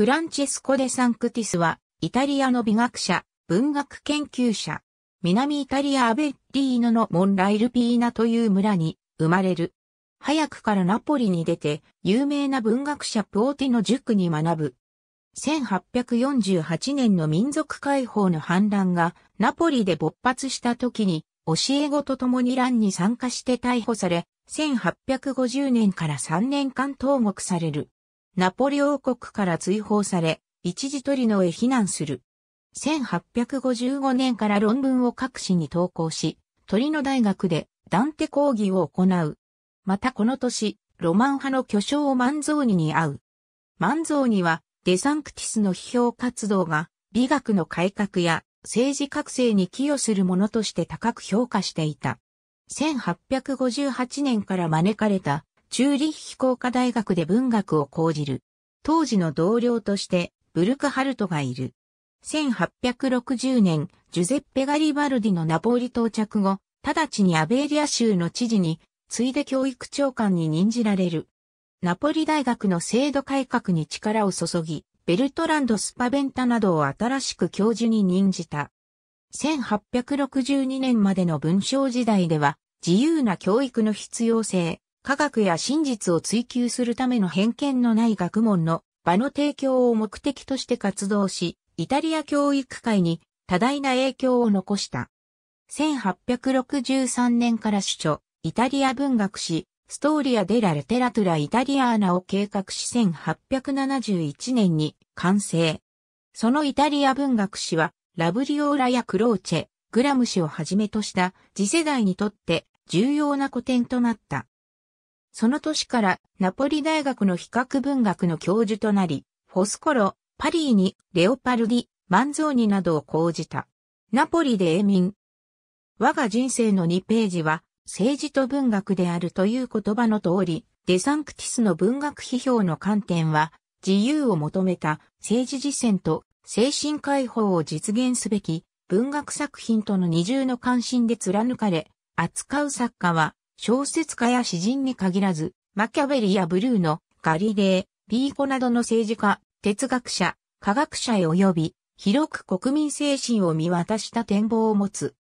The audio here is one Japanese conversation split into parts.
フランチェスコ・デ・サンクティスは、イタリアの美学者、文学研究者。南イタリアアベッリーノのモンライルピーナという村に生まれる。早くからナポリに出て、有名な文学者プオーティの塾に学ぶ。1848年の民族解放の反乱がナポリで勃発した時に教え子と共に乱に参加して逮捕され、1850年から3年間投獄される。ナポリ王国から追放され、一時トリノへ避難する。1855年から論文を各紙に投稿し、トリノ大学でダンテ講義を行う。またこの年、ロマン派の巨匠をマンゾーニに会う。マンゾーニは、デサンクティスの批評活動が、美学の改革や政治覚醒に寄与するものとして高く評価していた。1858年から招かれたチューリッヒ工科大学で文学を講じる。当時の同僚としてブルクハルトがいる。1860年、ジュゼッペ・ガリバルディのナポリ到着後、直ちにアベーリア州の知事に、ついで教育長官に任じられる。ナポリ大学の制度改革に力を注ぎ、ベルトランド・スパベンタなどを新しく教授に任じた。1862年までの文章時代では、自由な教育の必要性、科学や真実を追求するための偏見のない学問の場の提供を目的として活動し、イタリア教育界に多大な影響を残した。1863年から主著、イタリア文学史、ストーリア・デラ・レテラトゥラ・イタリアーナを計画し1871年に完成。そのイタリア文学史は、ラブリオーラやクローチェ、グラム氏をはじめとした次世代にとって重要な古典となった。その年からナポリ大学の比較文学の教授となり、フォスコロ、パリーニ、レオパルディ、マンゾーニなどを講じた。ナポリで永民。我が人生の2ページは政治と文学であるという言葉の通り、デサンクティスの文学批評の観点は自由を求めた政治実践と精神解放を実現すべき文学作品との二重の関心で貫かれ、扱う作家は小説家や詩人に限らず、マキャベリやブルーノ、ガリレー、ピーコなどの政治家、哲学者、科学者へ及び、広く国民精神を見渡した展望を持つ。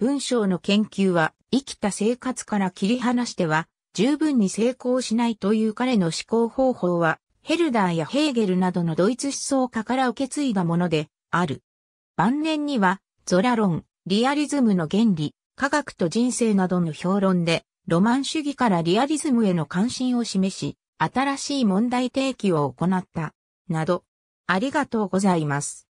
文章の研究は、生きた生活から切り離しては、十分に成功しないという彼の思考方法は、ヘルダーやヘーゲルなどのドイツ思想家から受け継いだもので、ある。晩年には、ゾラ論、リアリズムの原理、科学と人生などの評論で、ロマン主義からリアリズムへの関心を示し、新しい問題提起を行った。など、ありがとうございます。